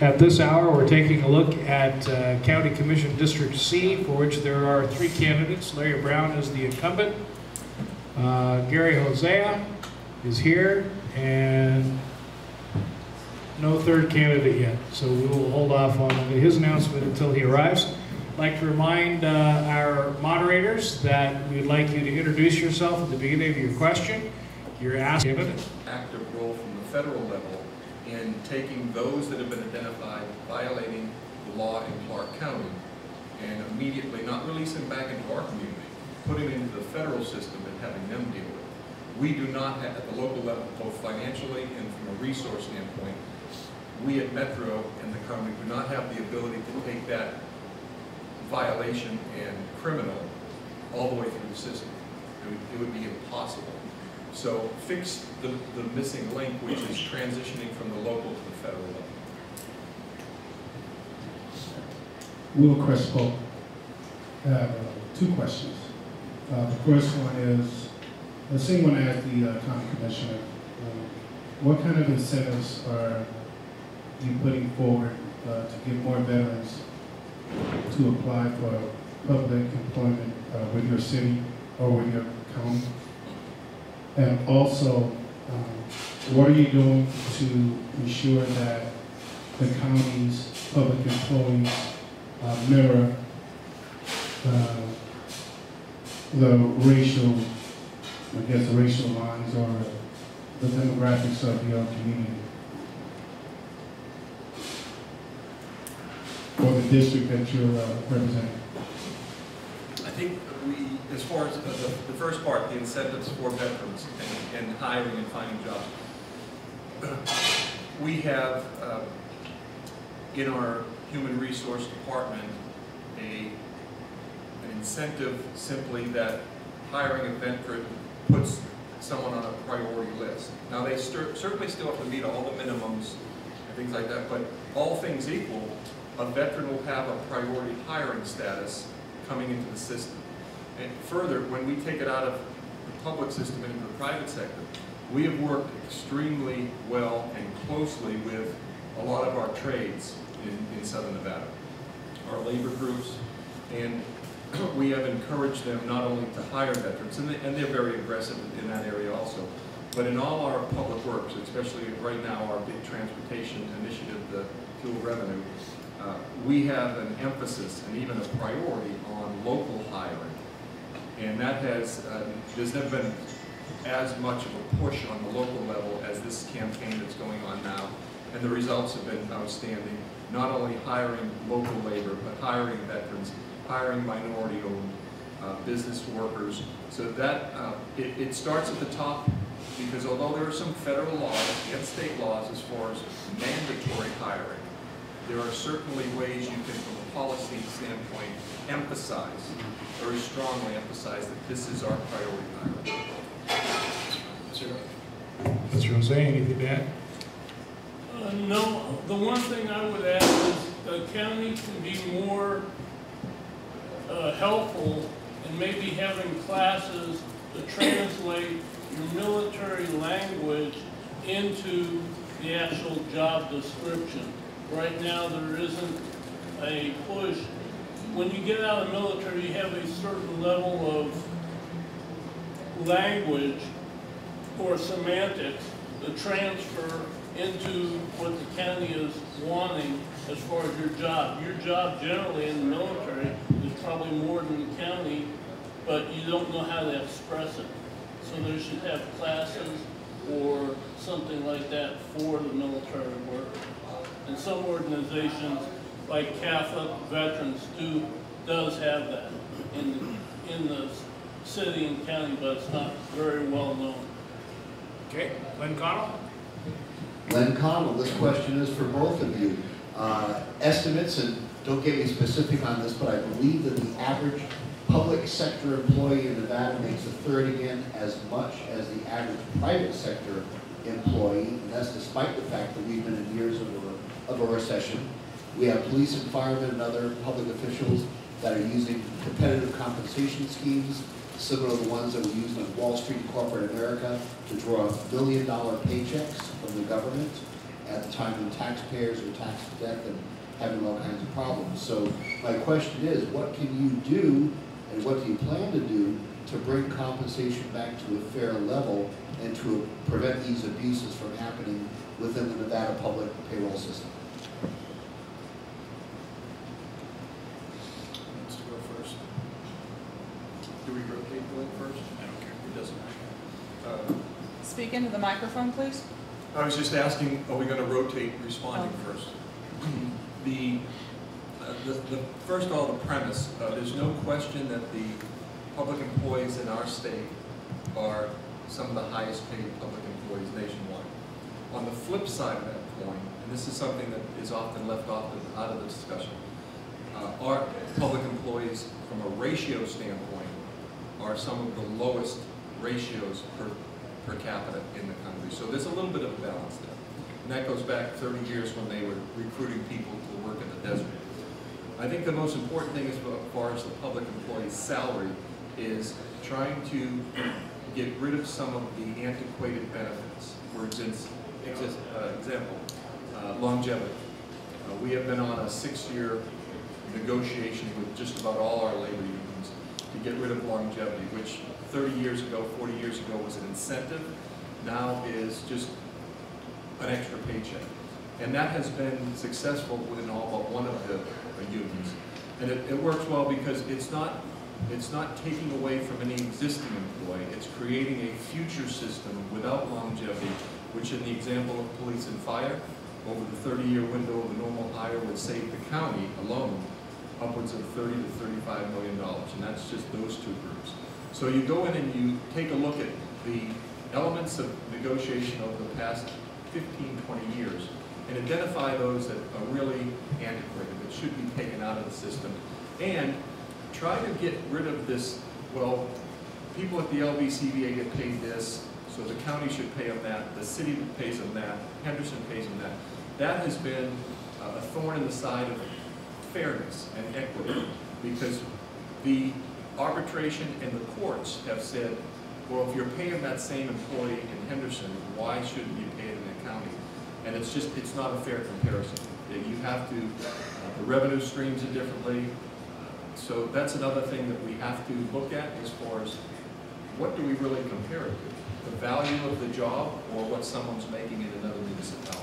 At this hour, we're taking a look at uh, County Commission District C, for which there are three candidates. Larry Brown is the incumbent. Uh, Gary Hosea is here, and no third candidate yet. So we will hold off on his announcement until he arrives. I'd like to remind uh, our moderators that we'd like you to introduce yourself at the beginning of your question. You're asked active role from the federal level in taking those that have been identified violating the law in Clark County and immediately not releasing back into our community, putting them into the federal system and having them deal with it. We do not have, at the local level, both financially and from a resource standpoint, we at Metro and the county do not have the ability to take that violation and criminal all the way through the system. It would, it would be impossible. So fix the, the missing link, which is transitioning from the local to the federal level. Will Crespo. I have uh, two questions. Uh, The first one is, the same one as the uh, county commissioner. um, What kind of incentives are you putting forward uh, to get more veterans to apply for public employment uh, with your city or with your county? And also, um, what are you doing to ensure that the county's public employees uh, mirror uh, the racial, I guess, the racial lines or the demographics of your community? Or the district that you're uh, representing? I think we, as far as the, the first part, the incentives for veterans and, and hiring and finding jobs. We have, uh, in our human resource department, a, an incentive simply that hiring a veteran puts someone on a priority list. Now, they cer- certainly still have to meet all the minimums and things like that, but all things equal, a veteran will have a priority hiring status coming into the system. And further, when we take it out of the public system into the private sector, we have worked extremely well and closely with a lot of our trades in, in southern Nevada, our labor groups, and we have encouraged them not only to hire veterans, and, they, and they're very aggressive in that area also, but in all our public works, especially right now, our big transportation initiative, the fuel revenue, uh, we have an emphasis and even a priority on local hiring. And that has, uh, there's never been as much of a push on the local level as this campaign that's going on now. And the results have been outstanding, not only hiring local labor, but hiring veterans, hiring minority-owned uh, business workers. So that, uh, it, it starts at the top, because although there are some federal laws and state laws as far as mandatory hiring, there are certainly ways you can, from a policy standpoint, emphasize, very strongly emphasize that this is our priority hiring. Mr. Hosea, anything to add? Uh, No, the one thing I would add is the county can be more uh, helpful in maybe having classes to translate your military language into the actual job description. Right now, there isn't a push. When you get out of the military, you have a certain level of language or semantics to transfer into what the county is wanting as far as your job. Your job generally in the military is probably more than the county, but you don't know how to express it. So they should have classes or something like that for the military work. And some organizations, like Catholic Veterans, do, does have that in, the, in the city and county, but it's not very well known. Okay, Glenn Connell? Len Connell, this question is for both of you. Uh, Estimates, and don't get me specific on this, but I believe that the average public sector employee in Nevada makes a third again as much as the average private sector employee, and that's despite the fact that we've been in years of a, of a recession. We have police and firemen and other public officials that are using competitive compensation schemes, similar to the ones that we used on Wall Street and corporate America to draw billion dollar paychecks from the government. at the time when taxpayers are taxed to death and having all kinds of problems. So my question is, what can you do and what do you plan to do to bring compensation back to a fair level and to prevent these abuses from happening within the Nevada public payroll system? Let's go first. Do we Glenn first? I don't care. It doesn't matter. Uh, Speak into the microphone, please. I was just asking, are we going to rotate responding first? The, uh, the, the, first of all, the premise, uh, there's no question that the public employees in our state are some of the highest paid public employees nationwide. On the flip side of that coin, and this is something that is often left off the, out of the discussion, uh, our public employees, from a ratio standpoint, are some of the lowest ratios per, per capita in the country. So there's a little bit of a balance there. And that goes back 30 years when they were recruiting people to work in the desert. I think the most important thing as far as the public employee's salary is trying to get rid of some of the antiquated benefits. For instance, uh, example, uh, longevity. Uh, we have been on a six-year negotiation with just about all our labor unions to get rid of longevity, which 30 years ago, 40 years ago was an incentive, now is just an extra paycheck. And that has been successful within all but one of the unions. And it, it works well because it's not, it's not taking away from any existing employee, it's creating a future system without longevity, which in the example of police and fire, over the 30-year window of a normal hire would save the county alone upwards of 30 to 35 million dollars, and that's just those two groups. So you go in and you take a look at the elements of negotiation over the past 15, 20 years, and identify those that are really antiquated, that should be taken out of the system, and try to get rid of this, well, people at the LVCVA get paid this, so the county should pay them that, the city pays them that, Henderson pays them that. That has been uh, a thorn in the side of fairness and equity, because the arbitration and the courts have said, well, if you're paying that same employee in Henderson, why shouldn't you pay it in the county? And it's just, it's not a fair comparison. You have to, uh, the revenue streams are differently. So that's another thing that we have to look at as far as what do we really compare it to? The value of the job or what someone's making in another municipality?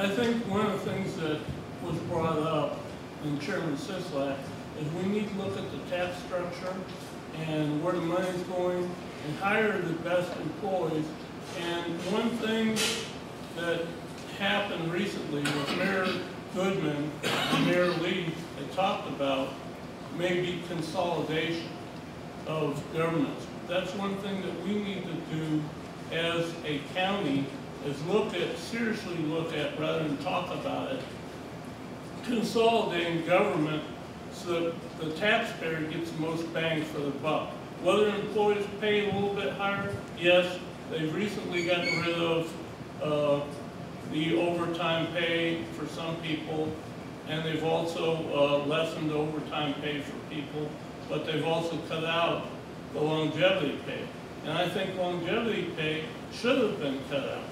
I think one of the things that was brought up in Chairman Sisolak is we need to look at the tax structure and where the money's going and hire the best employees. And one thing that happened recently with Mayor Goodman and Mayor Lee had talked about maybe consolidation of governments. That's one thing that we need to do as a county is look at, seriously look at, rather than talk about it, consolidating government so that the taxpayer gets the most bang for the buck. Whether employees pay a little bit higher, yes, they've recently gotten rid of, uh, the overtime pay for some people, and they've also, uh, lessened overtime pay for people, but they've also cut out the longevity pay. And I think longevity pay should have been cut out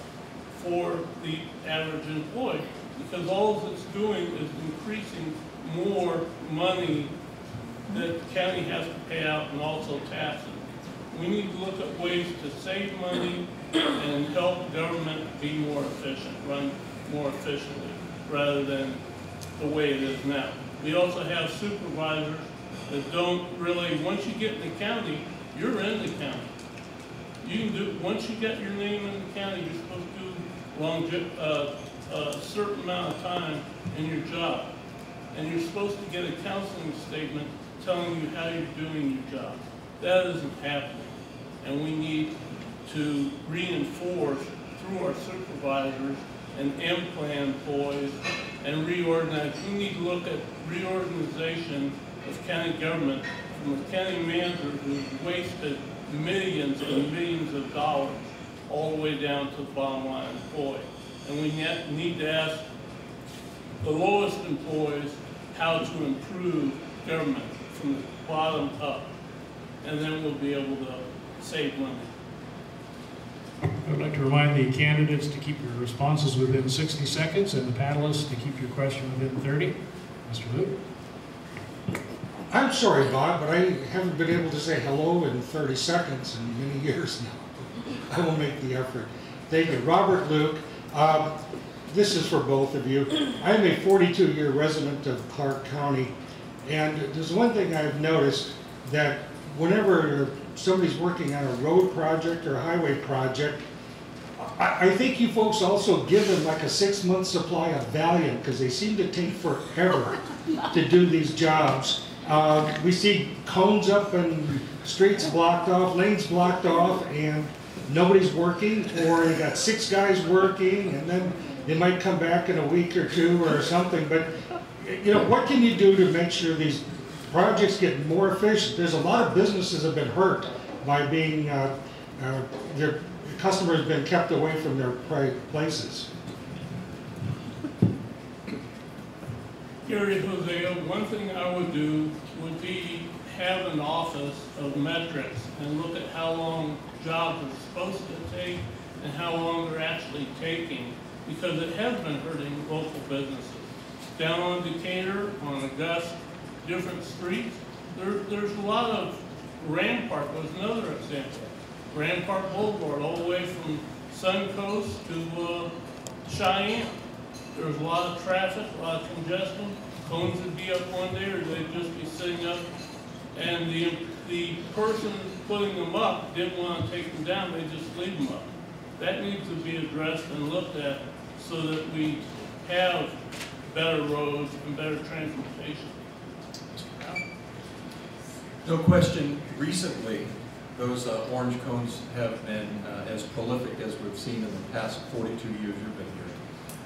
for the average employee, because all it's doing is increasing more money that the county has to pay out and also taxes. We need to look at ways to save money and help government be more efficient, run more efficiently, rather than the way it is now. We also have supervisors that don't really, once you get in the county, you're in the county. You can do, once you get your name in the county, you're supposed long, uh, a certain amount of time in your job. And you're supposed to get a counseling statement telling you how you're doing your job. That isn't happening. And we need to reinforce through our supervisors and M-plan employees and reorganize. We need to look at reorganization of county government from a county manager who's wasted millions and millions of dollars all the way down to the bottom line employee. And we ne- need to ask the lowest employees how to improve government from the bottom up. And then we'll be able to save money. I would like to remind the candidates to keep your responses within 60 seconds and the panelists to keep your question within 30. Mr. Lueck? I'm sorry, Bob, but I haven't been able to say hello in 30 seconds in many years now. I will make the effort. Thank you. Robert Lueck, um, this is for both of you. I'm a 42-year resident of Clark County, and there's one thing I've noticed, that whenever somebody's working on a road project or a highway project, I, I think you folks also give them like a six-month supply of Valium, because they seem to take forever to do these jobs. Uh, we see cones up and streets blocked off, lanes blocked off, and nobody's working, or you got six guys working, and then they might come back in a week or two or something, but, you know, what can you do to make sure these projects get more efficient? There's a lot of businesses have been hurt by being, uh, uh, their customers have been kept away from their places. Gary Hosea, one thing I would do would be have an office of metrics and look at how long jobs are supposed to take and how long they're actually taking, because it has been hurting local businesses. Down on Decatur, on Augusta, different streets, there, there's a lot of, Rampart was another example. Rampart Boulevard, all the way from Suncoast to, uh, Cheyenne. There's a lot of traffic, a lot of congestion. Cones would be up one day, or they'd just be sitting up. And the, the person putting them up didn't want to take them down, they just leave them up. That needs to be addressed and looked at so that we have better roads and better transportation. No question, recently, those uh, orange cones have been uh, as prolific as we've seen in the past 42 years you've been here.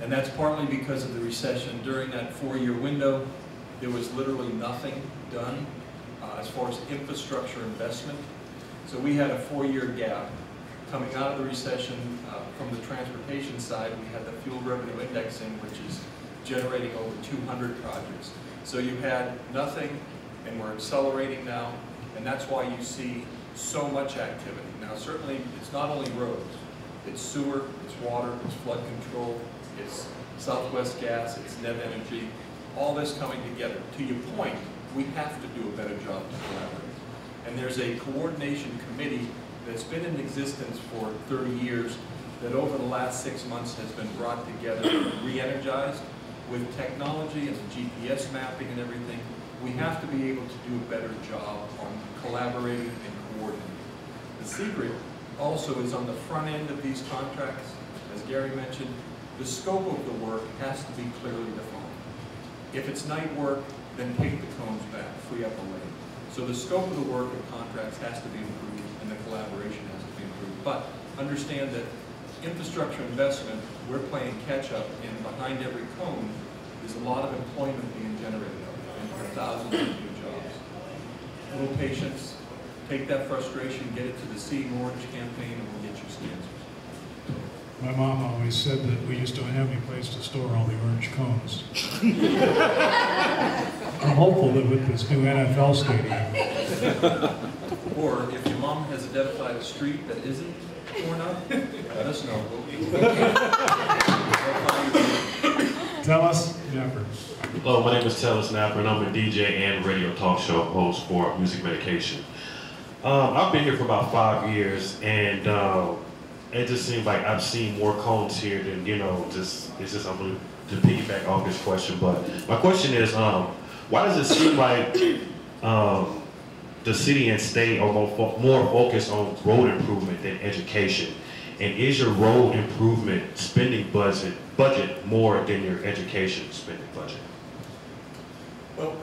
And that's partly because of the recession. During that four-year window, there was literally nothing done uh, as far as infrastructure investment. So we had a four-year gap. Coming out of the recession, uh, from the transportation side, we had the fuel revenue indexing, which is generating over 200 projects. So you had nothing, and we're accelerating now, and that's why you see so much activity. Now, certainly, it's not only roads, it's sewer, it's water, it's flood control, it's Southwest Gas, it's NV Energy, all this coming together. To your point, we have to do a better job to collaborate. And there's a coordination committee that's been in existence for 30 years that over the last six months has been brought together, re-energized with technology and GPS mapping and everything. We have to be able to do a better job on collaborating and coordinating. The secret also is on the front end of these contracts, as Gary mentioned, the scope of the work has to be clearly defined. If it's night work, then take the cones back, free up a lane. So the scope of the work of contracts has to be improved and the collaboration has to be improved. But understand that infrastructure investment, we're playing catch-up and behind every cone is a lot of employment being generated and thousands of new jobs. A little patience, take that frustration, get it to the Seeing Orange campaign and we'll get you answers. My mom always said that we just don't have any place to store all the orange cones. I'm hopeful that with this new NFL stadium, Or if your mom has identified a street that isn't torn up, let us know. tell us, Jennifer. Hello, my name is Tellis Napper, and I'm a DJ and radio talk show host for Music Medication. Um, I've been here for about five years, and um, it just seems like I've seen more cones here than, you know, just, it's just, I'm going to piggyback off this question, but my question is, um, why does it seem like um, the city and state are more, fo- more focused on road improvement than education? And is your road improvement spending budget, budget more than your education spending budget? Well,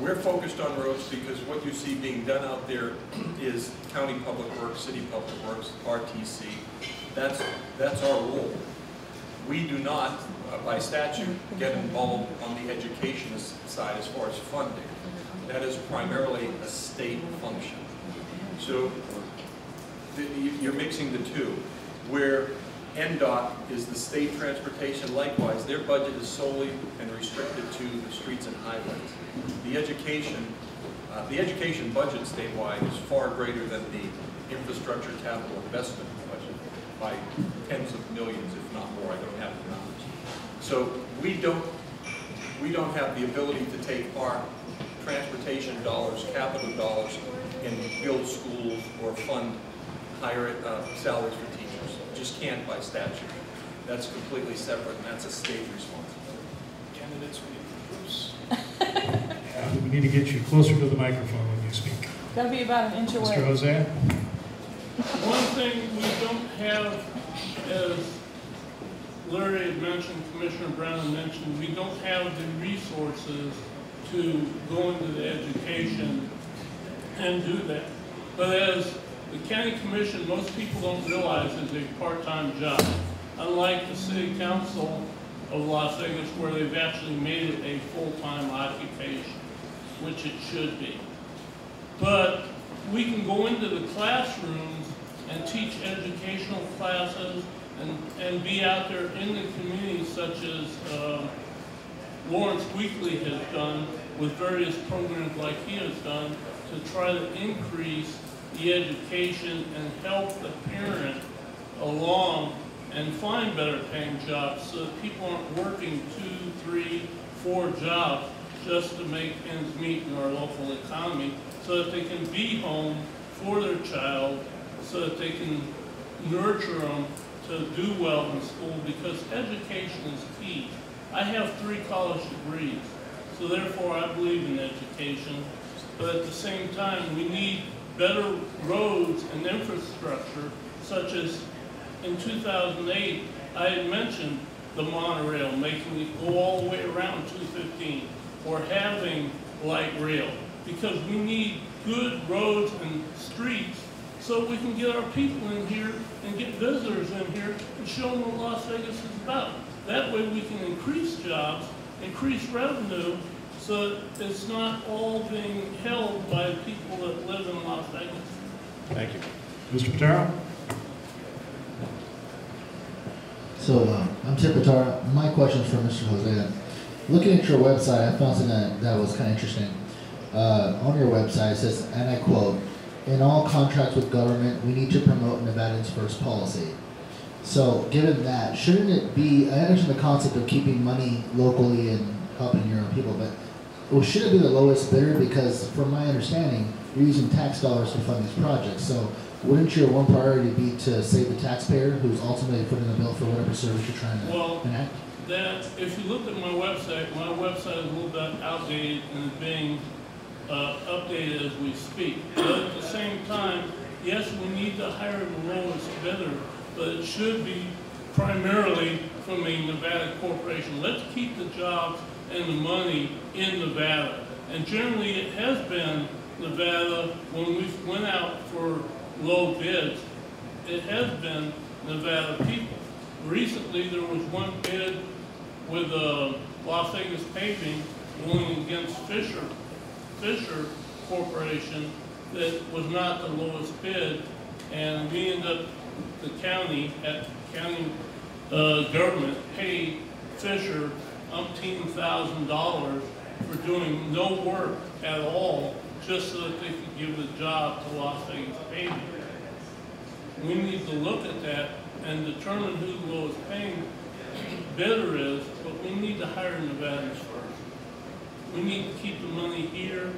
we're focused on roads because what you see being done out there is county public works, city public works, RTC. That's, that's our role. We do not, uh, by statute, get involved on the education side as far as funding. That is primarily a state function. So you're mixing the two, where NDOT is the state transportation, likewise, their budget is solely and restricted to the streets and highways. The education, uh, the education budget statewide is far greater than the infrastructure capital investment budget. by tens of millions, if not more, I don't have the numbers. So we don't, we don't have the ability to take our transportation dollars, capital dollars, and build schools or fund higher uh, salaries for teachers. Just can't by statute. That's completely separate, and that's a state responsibility. Candidates, we need Bruce. We need to get you closer to the microphone when you speak. Gotta be about an inch away. Mr. away. Hosea? One thing we don't have, as Larry had mentioned, Commissioner Brown had mentioned, we don't have the resources to go into the education and do that. But as the county commission, most people don't realize is a part-time job. Unlike the city council of Las Vegas where they've actually made it a full-time occupation, which it should be. But we can go into the classrooms and teach educational classes and, and be out there in the community such as, um, Lawrence Weekly has done with various programs like he has done to try to increase the education and help the parent along and find better paying jobs so that people aren't working two, three, four jobs just to make ends meet in our local economy, so that they can be home for their child, so that they can nurture them to do well in school, because education is key. I have three college degrees, so therefore I believe in education, but at the same time, we need better roads and infrastructure, such as in 2008, I had mentioned the monorail, making it go all the way around 215, or having light rail, because we need good roads and streets so we can get our people in here and get visitors in here and show them what Las Vegas is about. That way we can increase jobs, increase revenue, so it's not all being held by people that live in Las Vegas. Thank you. Mr. Petarra? So, uh, I'm Tim Petarra. My question is for Mr. Hosea. Looking at your website, I found something that, that was kind of interesting. Uh, on your website, it says, and I quote, "In all contracts with government, we need to promote Nevada's first policy." So, given that, shouldn't it be? I understand the concept of keeping money locally and helping your own people, but well, should it be the lowest bidder? Because, from my understanding, you're using tax dollars to fund these projects. So, wouldn't your one priority be to save the taxpayer, who's ultimately putting the bill for whatever service you're trying to Well, enact? That, if you look at my website, my website is a little bit outdated and is being uh, updated as we speak. But at the same time, yes, we need to hire lowest bidder, but it should be primarily from a Nevada corporation. Let's keep the jobs and the money in Nevada. And generally, it has been Nevada, when we went out for low bids, it has been Nevada people. Recently, there was one bid with uh, Las Vegas Paving going against Fisher, Fisher Corporation that was not the lowest bid, and we ended up, the county, at county uh, government paid Fisher umpteen thousand dollars for doing no work at all, just so that they could give the job to Las Vegas Paving. We need to look at that and determine who the lowest paying bidder is, but we need to hire Nevadans first. We need to keep the money here,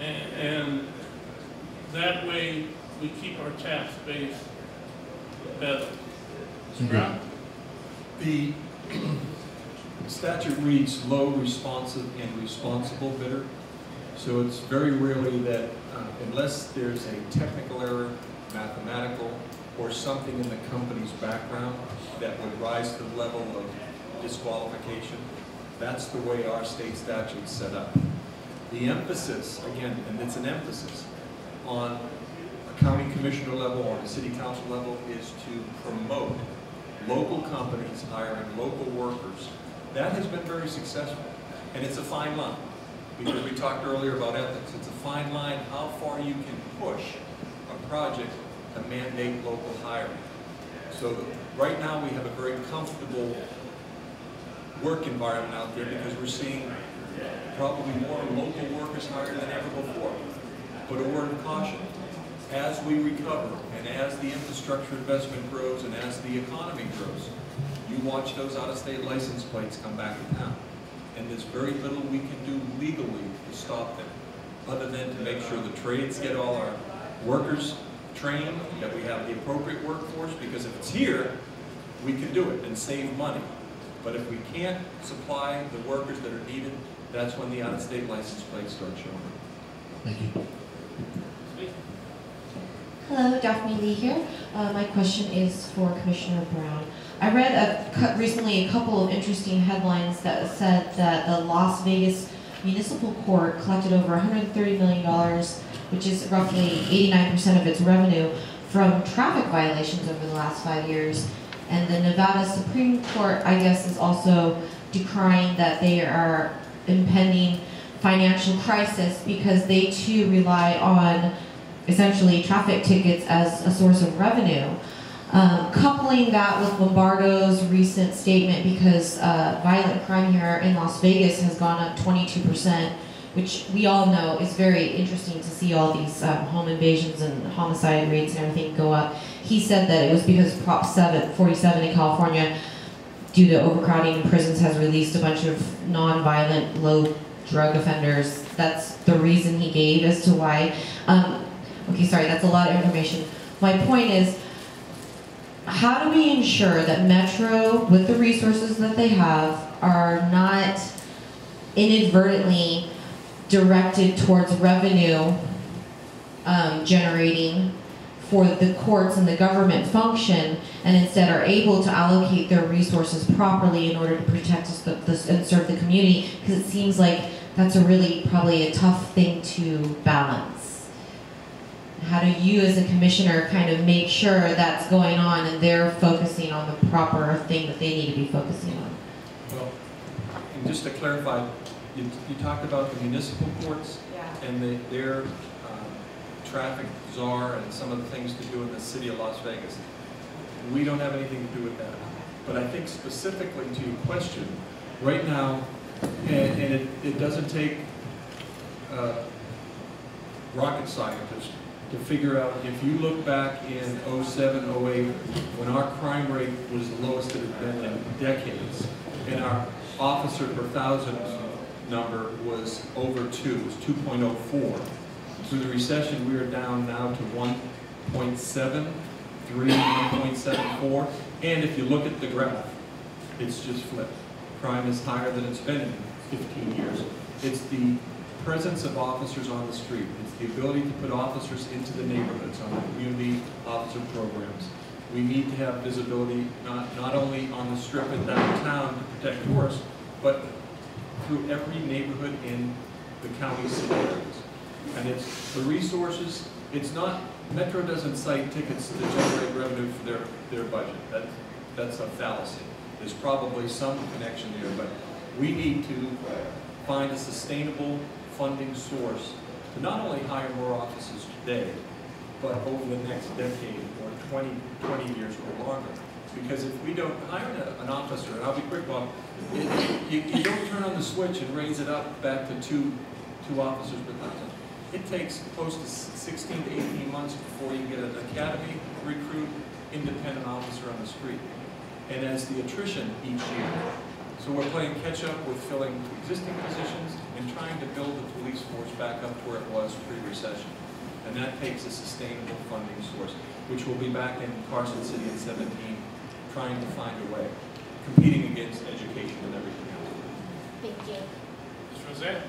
and, and that way we keep our tax base better. Thank you. Brown? The statute reads low responsive and responsible bidder. So it's very rarely that, uh, unless there's a technical error, mathematical, or something in the company's background that would rise to the level of disqualification, that's the way our state statute's set up. The emphasis, again, and it's an emphasis, on a county commissioner level or a city council level is to promote local companies hiring local workers. That has been very successful, and it's a fine line. Because we talked earlier about ethics, it's a fine line how far you can push a project to mandate local hiring. So right now, we have a very comfortable work environment out there because we're seeing probably more local workers hired than ever before. But a word of caution, as we recover and as the infrastructure investment grows and as the economy grows, you watch those out-of-state license plates come back to town. And there's very little we can do legally to stop them, other than to make sure the trades get all our workers trained, that we have the appropriate workforce, because if it's here, we can do it and save money. But if we can't supply the workers that are needed, that's when the out-of-state license plates start showing up. Thank you. Hello, Daphne Lee here. Uh, my question is for Commissioner Brown. I read a, recently a couple of interesting headlines that said that the Las Vegas Municipal Court collected over $130 million, which is roughly 89% of its revenue, from traffic violations over the last five years. And the Nevada Supreme Court, I guess, is also decrying that they are impending financial crisis because they too rely on essentially traffic tickets as a source of revenue. Um, coupling that with Lombardo's recent statement, because uh, violent crime here in Las Vegas has gone up 22%, which we all know is very interesting to see all these um, home invasions and homicide rates and everything go up. He said that it was because Prop 7, 47 in California, due to overcrowding in prisons, has released a bunch of non-violent, low drug offenders. That's the reason he gave as to why. Um, Okay, sorry, that's a lot of information. My point is, how do we ensure that Metro, with the resources that they have, are not inadvertently directed towards revenue um, generating for the courts and the government function, and instead are able to allocate their resources properly in order to protect us the, the, and serve the community? Because it seems like that's a really probably a tough thing to balance how do you as a commissioner kind of make sure that's going on and they're focusing on the proper thing that they need to be focusing on? Well, and just to clarify, you, you talked about the municipal courts Yeah. and the, their traffic czar and some of the things to do in the city of Las Vegas. We don't have anything to do with that. But I think specifically to your question, right now, and, and it, it doesn't take uh, rocket scientists to figure out, if you look back in 07, 08, when our crime rate was the lowest it had been in decades, and our officer per thousand number was over two, it was 2.04. Through the recession, we are down now to 1.73, 1.74, and if you look at the graph, it's just flipped. Crime is higher than it's been in 15 years. It's the presence of officers on the street. It's the ability to put officers into the neighborhoods on the community officer programs. We need to have visibility not, not only on the strip and downtown to protect tourists, but through every neighborhood in the county city areas. And it's the resources, it's not, Metro doesn't cite tickets to generate revenue for their, their budget. That, that's a fallacy. There's probably some connection there, but we need to find a sustainable funding source to not only hire more officers today, but over the next decade or 20, 20 years or longer. Because if we don't hire an officer, and I'll be quick, Bob, you, you don't turn on the switch and raise it up back to two, two officers per thousand. It takes close to 16 to 18 months before you get an academy recruit, independent officer on the street. And as the attrition each year, so we're playing catch-up with filling existing positions and trying to build the police force back up to where it was pre-recession. And that takes a sustainable funding source, which will be back in Carson City in 17, trying to find a way, competing against education and everything else. Thank you. Mr. Roseanne?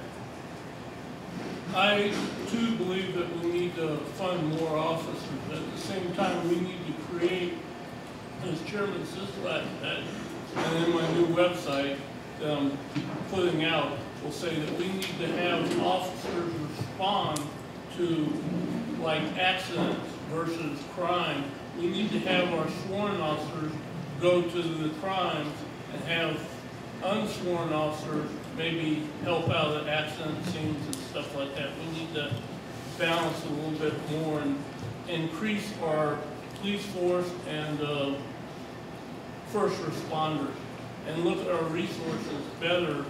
I too believe that we need to fund more officers, at the same time, we need to create, as Chairman Sisolak said, and in my new website that I'm putting out, will say that we need to have officers respond to like accidents versus crime. We need to have our sworn officers go to the crimes and have unsworn officers maybe help out at accident scenes and stuff like that. We need to balance a little bit more and increase our police force and, uh, first responders and look at our resources better.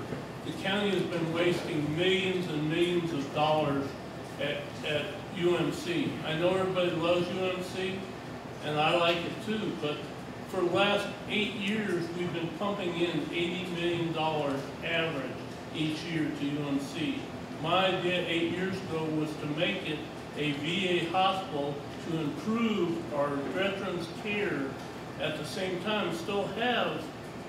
The county has been wasting millions and millions of dollars at, at UMC. I know everybody loves UMC, and I like it too, but for the last eight years, we've been pumping in eighty million dollars average each year to UMC. My idea eight years ago was to make it a VA hospital to improve our veterans' care at the same time still have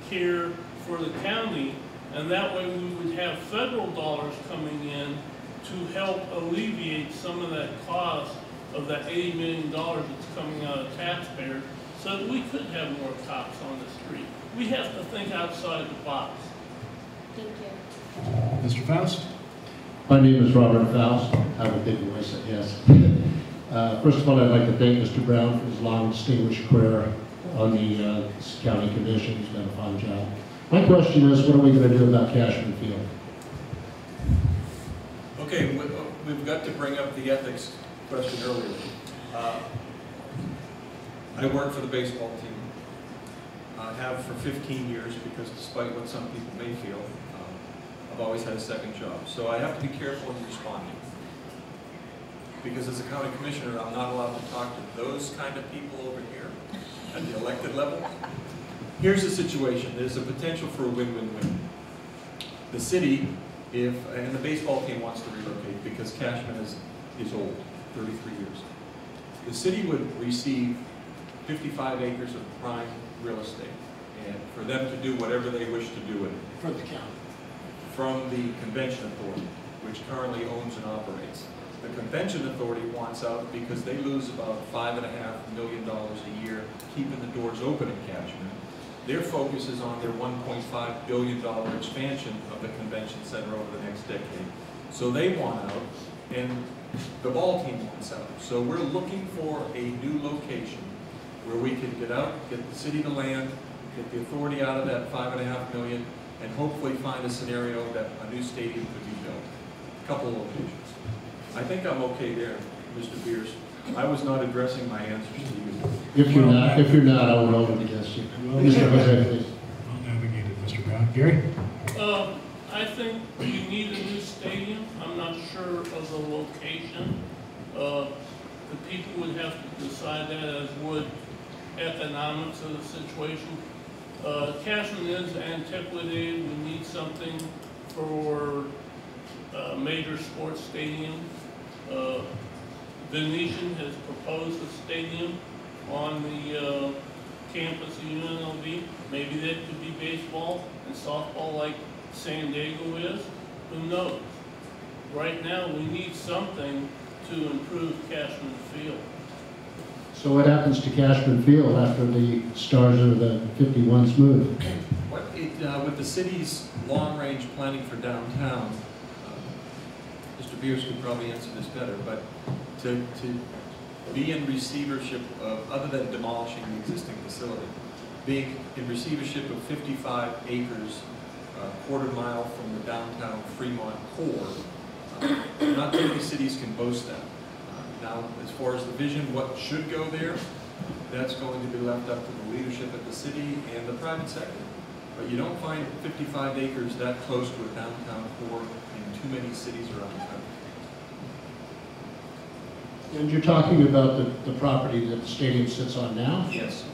care for the county, and that way we would have federal dollars coming in to help alleviate some of that cost of that eighty million dollars that's coming out of taxpayers, so that we could have more cops on the street. We have to think outside the box. Thank you. Mr. Foust? My name is Robert Foust. I have a big voice, yes. Uh, First of all, I'd like to thank Mr. Brown for his long distinguished career on the uh, county commission. He's done a fine job. My question is, what are we going to do about Cashman Field? Okay, we- uh, we've got to bring up the ethics question earlier. Uh, I work for the baseball team. I have for 15 years because despite what some people may feel, um, I've always had a second job. So I have to be careful in responding. Because as a county commissioner, I'm not allowed to talk to those kind of people over here at the elected level. Here's the situation. There's a potential for a win-win-win. The city if, and the baseball team wants to relocate because Cashman is, is old, 33 years. The city would receive 55 acres of prime real estate and for them to do whatever they wish to do with it For the county. from the Convention Authority, which currently owns and operates. The Convention Authority wants out because they lose about five and a half million dollars a year keeping the doors open in Cashman. Their focus is on their $1.5 billion expansion of the convention center over the next decade. So they want out, and the ball team wants out. So we're looking for a new location where we can get out, get the city to land, get the authority out of that five and a half million, and hopefully find a scenario that a new stadium could be built. A Couple of locations. I think I'm okay there, Mr. Beers. I was not addressing my answers to you. If you're not, if you're not, I will vote against you. Well, Mr. Hosea, please. Well navigated, Mr. Brown. Gary? Uh, I think we need a new stadium. I'm not sure of the location. Uh, the people would have to decide that as would economics of the situation. Uh, Cashman is antiquated. We need something for a major sports stadium. Uh, Venetian has proposed a stadium on the, uh, campus of UNLV. Maybe that could be baseball and softball like San Diego is. Who knows? Right now, we need something to improve Cashman Field. So what happens to Cashman Field after the stars of the 51s move? What it, uh, with the city's long-range planning for downtown, uh, Mr. Beers could probably answer this better, but to, to be in receivership of, other than demolishing the existing facility, being in receivership of 55 acres, a quarter mile from the downtown Fremont core, uh, not many cities can boast that. Now, as far as the vision, what should go there, that's going to be left up to the leadership at the city and the private sector. But you don't find 55 acres that close to a downtown core in too many cities around the country. And you're talking about the, the property that the stadium sits on now? Yes.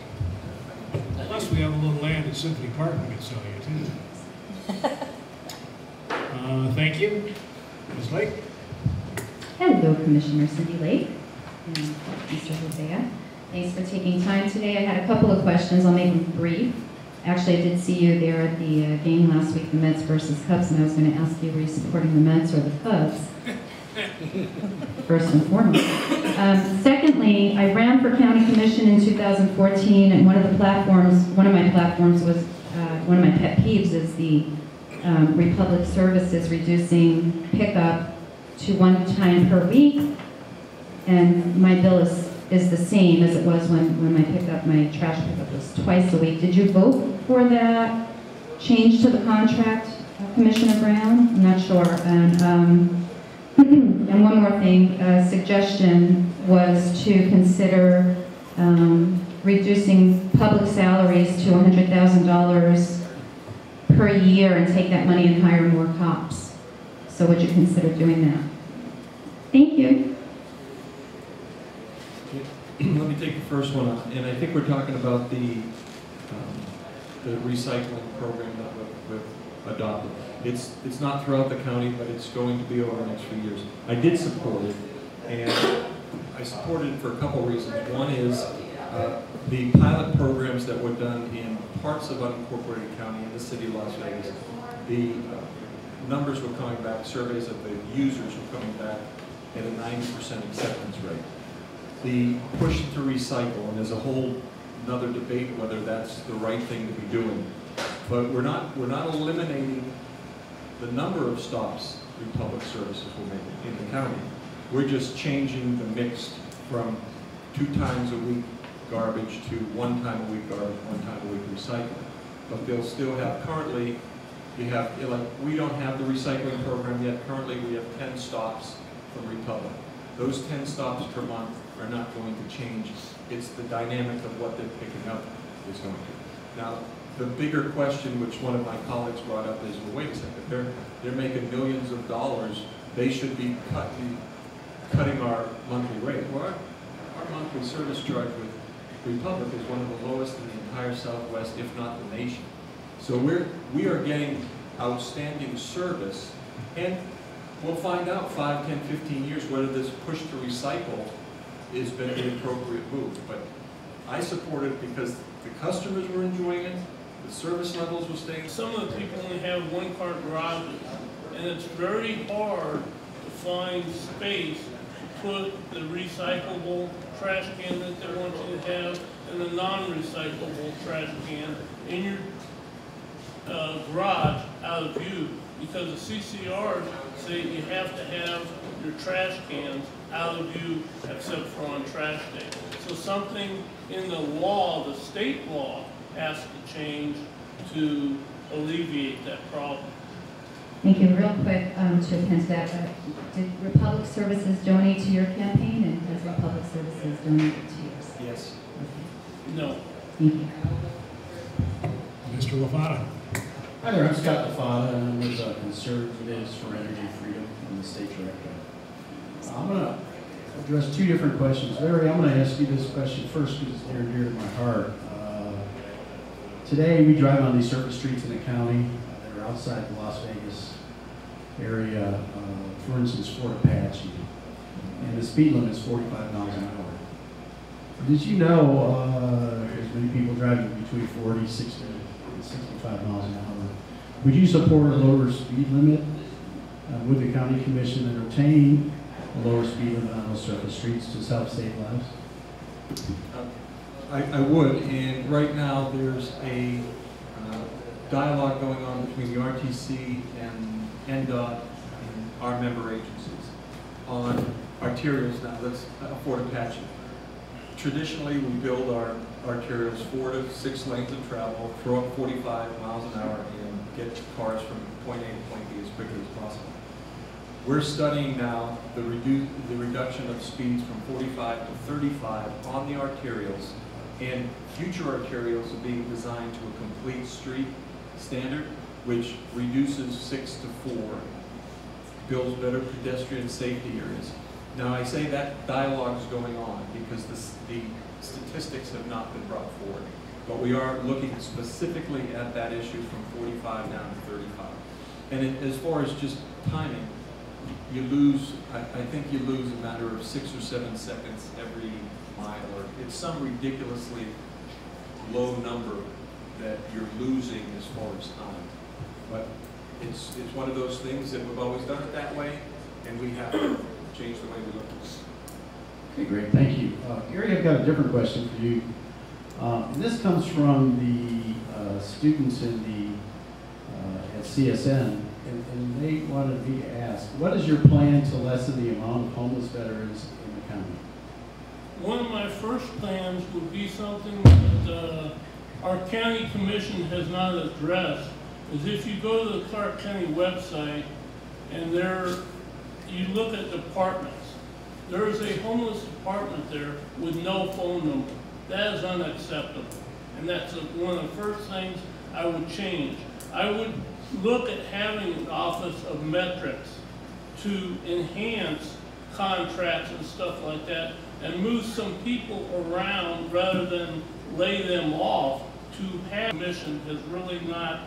Plus, we have a little land at Symphony Park we could sell you, too. Uh, thank you. Ms. Lake? Hello, Commissioner Cindy Lake and Mr. Hosea. Thanks for taking time today. I had a couple of questions. I'll make them brief. Actually, I did see you there at the uh, game last week, the Mets versus Cubs, and I was going to ask you, were you supporting the Mets or the Cubs? First and foremost. Um, secondly, I ran for county commission in 2014, and one of the platforms, one of my platforms was, uh, one of my pet peeves is the um, Republic Services reducing pickup to one time per week, and my bill is, is the same as it was when, when my pickup, my trash pickup was twice a week. Did you vote for that change to the contract, uh, Commissioner Brown? I'm not sure. And, um, and one more thing, a suggestion was to consider um, reducing public salaries to $100,000 per year and take that money and hire more cops. So would you consider doing that? Thank you. Let me take the first one, on, and I think we're talking about the, um, the recycling program that we- we've adopted. It's, it's not throughout the county, but it's going to be over the next few years. I did support it, and I supported it for a couple reasons. One is, uh, the pilot programs that were done in parts of unincorporated county in the city of Las Vegas, the uh, numbers were coming back, surveys of the users were coming back at a ninety percent acceptance rate the push to recycle, and there's a whole another debate whether that's the right thing to be doing. But we're not, we're not eliminating the number of stops Republic Services will make in the county. We're just changing the mix from two times a week garbage to one time a week garbage, one time a week recycling. But they'll still have, currently, you have, like, we don't have the recycling program yet. Currently, we have ten stops from Republic. Those ten stops per month are not going to change. It's the dynamic of what they're picking up is going to. Now, the bigger question, which one of my colleagues brought up, is, well, wait a second, they're, they're making millions of dollars. They should be cutting, cutting our monthly rate. Well, our, our monthly service charge with Republic is one of the lowest in the entire Southwest, if not the nation. So we're, we are getting outstanding service, and we'll find out five, 10, 15 years whether this push to recycle has been the appropriate move. But I support it because the customers were enjoying it, the service levels were staying. Some of the people only have one-car garages, and it's very hard to find space to put the recyclable trash can that they want you to have and the non-recyclable trash can in your uh, garage out of view, because the CCRs say you have to have your trash cans out of view except for on trash day. So something in the law, the state law, has to change to alleviate that problem. Thank you. Real quick, um, to attend to that, uh, did Republic Services donate to your campaign, and has Republic Services donate to yours? Yes. No. Thank you. Mr. LaFata. Hi there, I'm Scott LaFata, and I'm with uh, Conservatives for Energy Freedom. I'm the state director. I'm going to address two different questions. Larry, I'm going to ask you this question first because it's near and dear to my heart. Uh, today, we drive on these surface streets in the county uh, that are outside the Las Vegas area. Uh, for instance, Fort Apache, and the speed limit is 45 miles an hour. Did you know uh, there's many people driving between 40, 60, and 65 miles an hour? Would you support a lower speed limit? Uh, would the county commission entertain a lower speed limit on those surface streets to help save lives? I, I would, and right now there's a uh, dialogue going on between the RTC and NDOT and our member agencies on arterials now, that's uh, Fort Apache. Traditionally, we build our arterials four to six lanes of travel, throw up 45 miles an hour, get cars from point A to point B as quickly as possible. We're studying now the, redu the reduction of speeds from 45 to 35 on the arterials, and future arterials are being designed to a complete street standard, which reduces six to four, builds better pedestrian safety areas. Now, I say that dialogue is going on because this, the statistics have not been brought forward. But we are looking specifically at that issue from 45 down to 35. And it, as far as just timing, you lose, I, I think you lose a matter of six or seven seconds every mile, or it's some ridiculously low number that you're losing as far as time. But it's, it's one of those things that we've always done it that way, and we have to change the way we look at it. Okay, great, thank you. Uh, Gary, I've got a different question for you. Uh, and this comes from the uh, students in the uh, at CSN, and, and they wanted to be asked, what is your plan to lessen the amount of homeless veterans in the county? One of my first plans would be something that uh, our county commission has not addressed, is if you go to the Clark County website and there, you look at departments, there is a homeless department there with no phone number. That is unacceptable. And that's one of the first things I would change. I would look at having an office of metrics to enhance contracts and stuff like that, and move some people around rather than lay them off to have commission has really not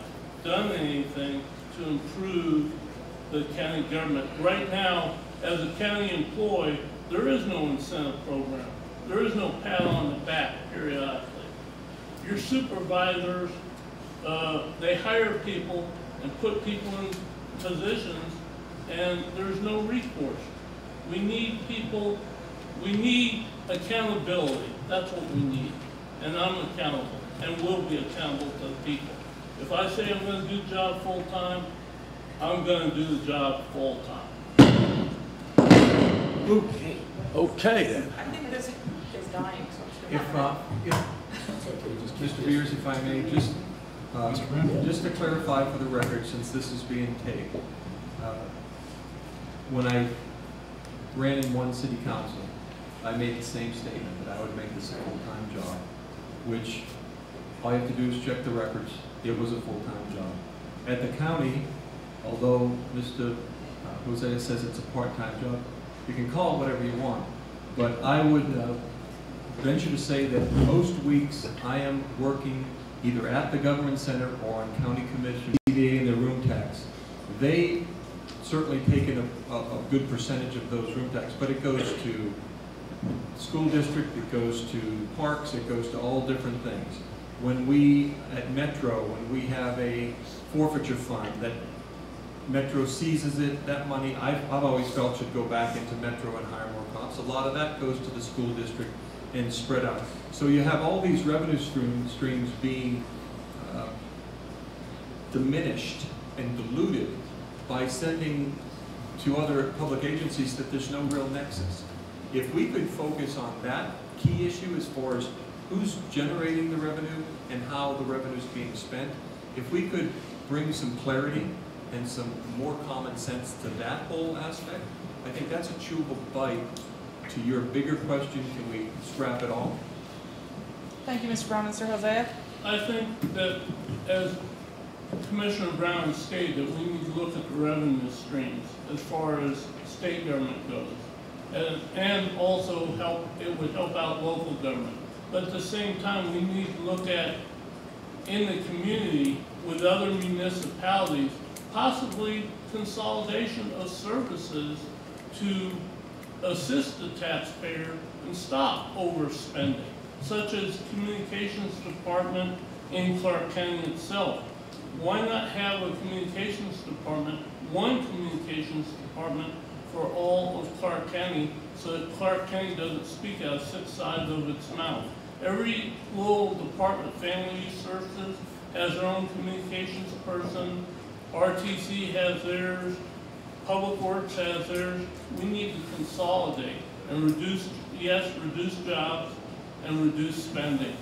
done anything to improve the county government. Right now, as a county employee, there is no incentive program. There is no pat on the back periodically. Your supervisors, uh, they hire people and put people in positions, and there's no recourse. We need people, we need accountability. That's what we need. And I'm accountable, and will be accountable to the people. If I say I'm gonna do the job full-time, I'm gonna do the job full-time. Okay, okay then. I think this is dying, so. If, uh, if, Mr. Beers, if I may, just, uh, just to clarify for the record, since this is being taped, uh, when I ran in one city council, I made the same statement that I would make this a full-time job, which all you have to do is check the records. It was a full-time job. At the county, although Mr. Hosea says it's a part-time job, you can call it whatever you want. But I would uh, venture to say that most weeks I am working either at the government center or on county commission, CBA and the room tax. They certainly take in a, a, a good percentage of those room tax, but it goes to school district, it goes to parks, it goes to all different things. When we, at Metro, when we have a forfeiture fund that Metro seizes it, that money, I've, I've always felt should go back into Metro and hire more cops. A lot of that goes to the school district and spread out. So you have all these revenue stream, streams being uh, diminished and diluted by sending to other public agencies that there's no real nexus. If we could focus on that key issue as far as who's generating the revenue and how the revenue is being spent, if we could bring some clarity and some more common sense to that whole aspect, I think that's a chewable bite to your bigger question, can we scrap it all? Thank you, Mr. Brown. Mr. Hosea? I think that, as Commissioner Brown stated, that we need to look at the revenue streams as far as state government goes. And, and also help, it would help out local government. But at the same time, we need to look at, in the community, with other municipalities, possibly consolidation of services to assist the taxpayer and stop overspending, such as communications department in Clark County itself. Why not have a communications department, one communications department for all of Clark County, so that Clark County doesn't speak out of six sides of its mouth? Every little department, family services, has their own communications person, RTC has theirs, Public Works has theirs. We need to consolidate and reduce, yes, reduce jobs and reduce spending.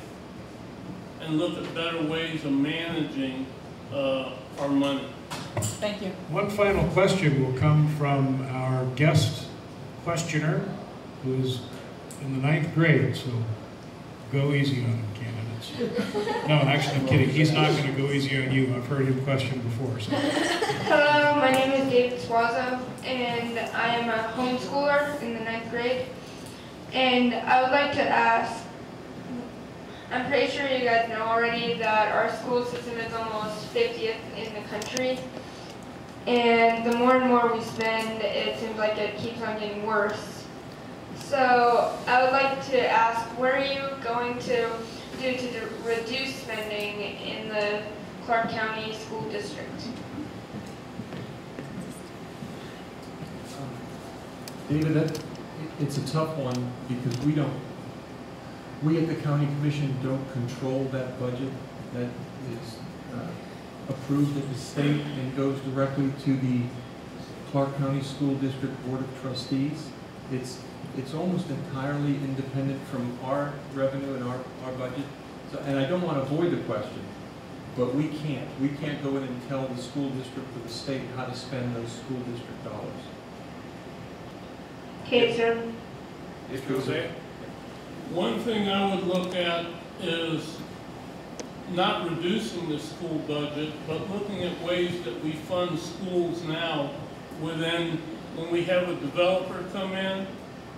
And look at better ways of managing uh, our money. Thank you. One final question will come from our guest questioner, who is in the ninth grade, so go easy on him, candidates. No, actually, I'm kidding. He's not going to go easy on you. I've heard him question before, so. Hello, my name is David Swazo, and I am a homeschooler in the ninth grade. And I would like to ask, I'm pretty sure you guys know already that our school system is almost 50th in the country. And the more and more we spend, it seems like it keeps on getting worse. So I would like to ask, where are you going to do to reduce spending in the Clark County School District? David, that, it's a tough one because we don't, we at the county commission don't control that budget that is uh, approved at the state and goes directly to the Clark County School District Board of Trustees. It's, it's almost entirely independent from our revenue and our, our budget. So, and I don't want to avoid the question, but we can't. We can't go in and tell the school district or the state how to spend those school district dollars. Okay, sir. If you say. One thing I would look at is not reducing the school budget, but looking at ways that we fund schools now within when we have a developer come in,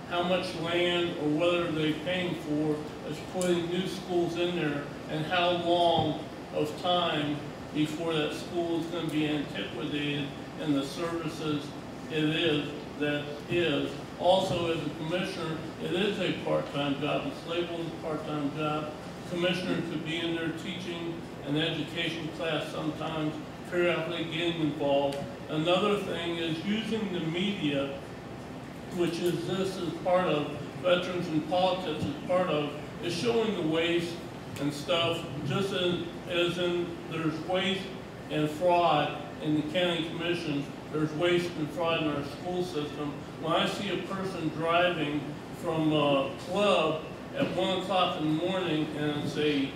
how much land or whether they're paying for is putting new schools in there and how long of time before that school is gonna be antiquated and the services it is that is. Also, as a commissioner, it is a part-time job, it's labeled a part-time job. Commissioner could be in there teaching an education class sometimes, periodically getting involved. Another thing is using the media, which is this is part of, Veterans in Politics is part of, is showing the waste and stuff, just as, as in, there's waste and fraud in the county commission, there's waste and fraud in our school system. When I see a person driving from a club at one o'clock in the morning and it's a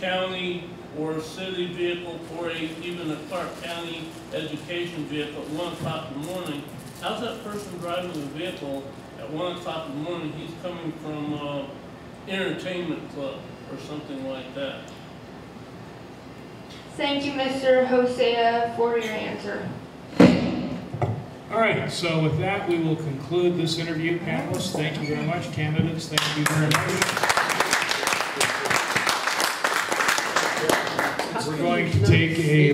county or a city vehicle or a, even a Clark County education vehicle at one o'clock in the morning, how's that person driving the vehicle at one o'clock in the morning? He's coming from, uh, entertainment club or something like that. Thank you, Mr. Hosea, for your answer. All right, so with that, we will conclude this interview, panelists. Thank you very much. Candidates, thank you very much. We're going to take a